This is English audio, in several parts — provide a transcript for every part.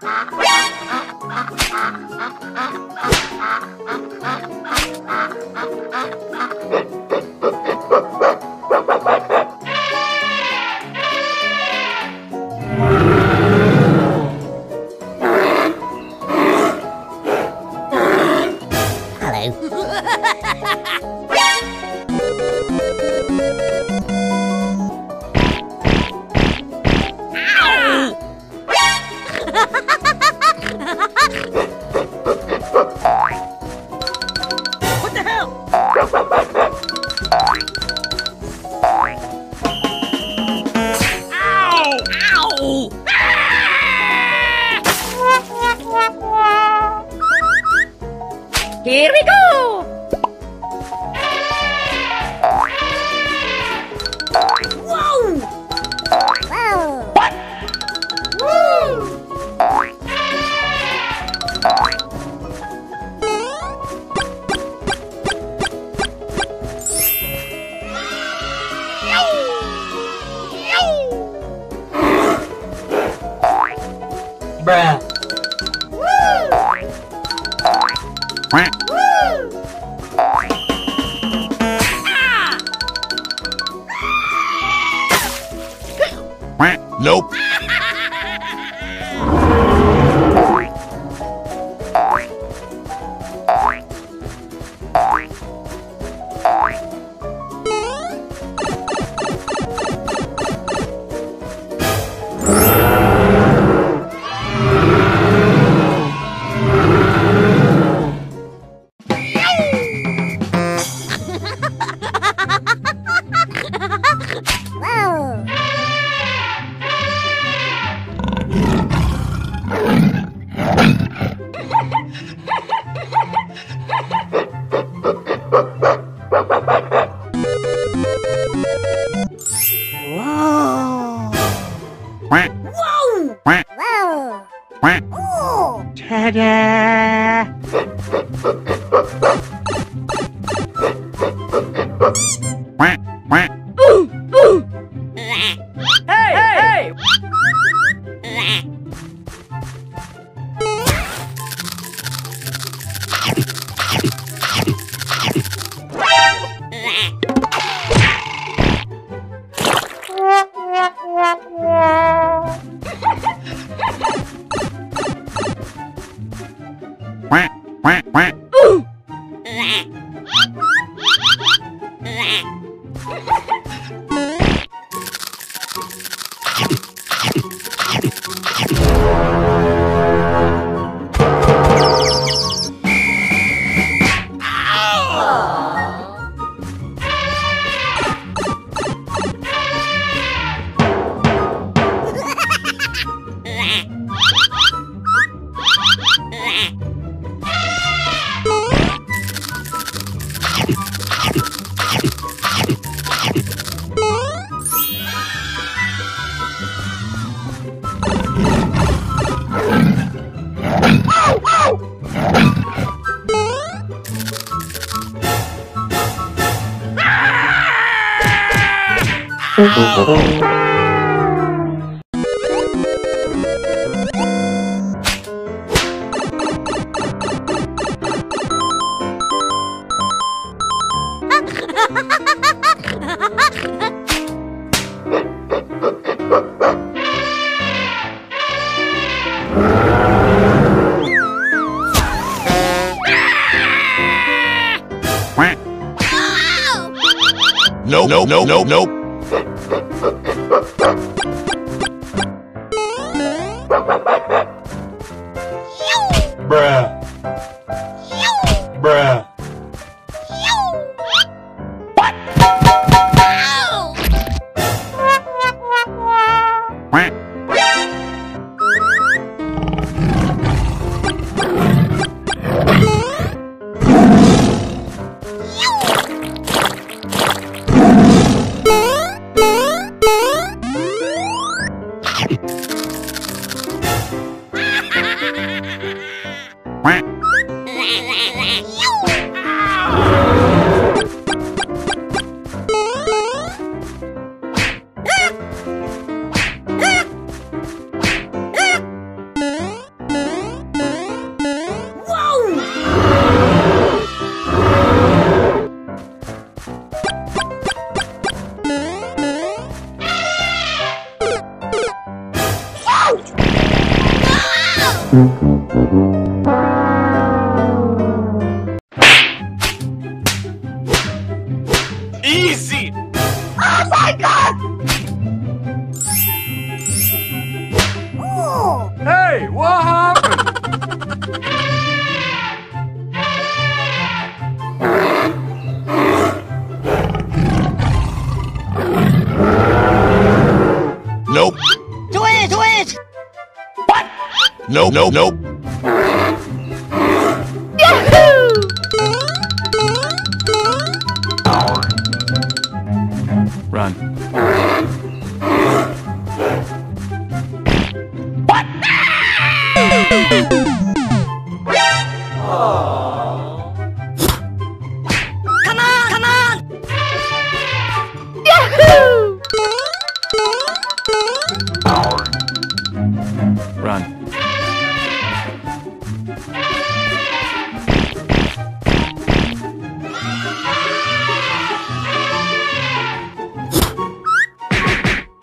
What Here we go! Nope. Quack, Whoa! quack, quack. Ta-da! Quack, Nope, nope, nope, nope, nope. Quack. my god! Ooh. Hey, what happened? nope. Do it, do it! What? Nope, nope, nope.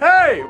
hey!